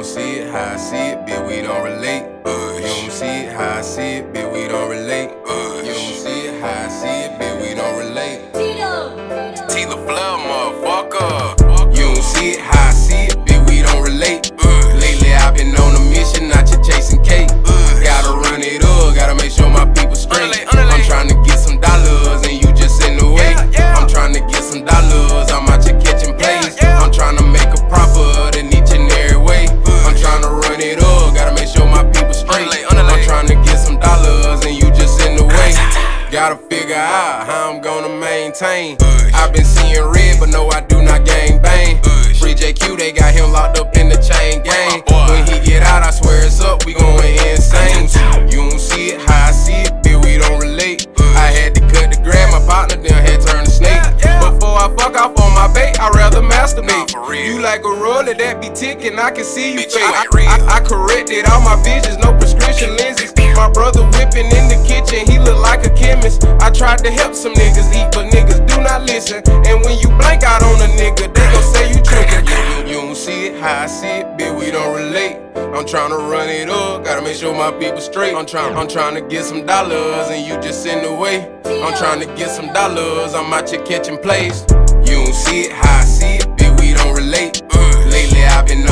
don't see it how I see it, bitch, we don't relate. Uh, you don't see it how I see it, bitch, we don't relate. Uh, you don't see it how I see it, bitch, we don't relate. Tito, Tito, Tito. Flood, motherfucker. You don't see it how maintain. I've been seeing red, but no, I do not gang bang. Free JQ, they got him locked up in the chain gang. When he get out, I swear it's up, we going insane. You don't see it how I see it, bitch, we don't relate. I had to cut the grab, my partner then had turned to snake. Before I fuck off on my bait, I'd rather masturbate. You like a roller that be ticking, I can see you fake. I, I, I corrected all my visions, no prescription lenses. My brother in the kitchen, he look like a chemist. I tried to help some niggas eat, but niggas do not listen. And when you blank out on a nigga, they gon' say you tripping. You, you, you don't see it how I see it, bitch, we don't relate. I'm trying to run it up, gotta make sure my people straight. I'm trying, I'm trying to get some dollars, and you just in the way. I'm trying to get some dollars, I'm out here catching plays. You don't see it how I see it, bitch, we don't relate. Lately I've been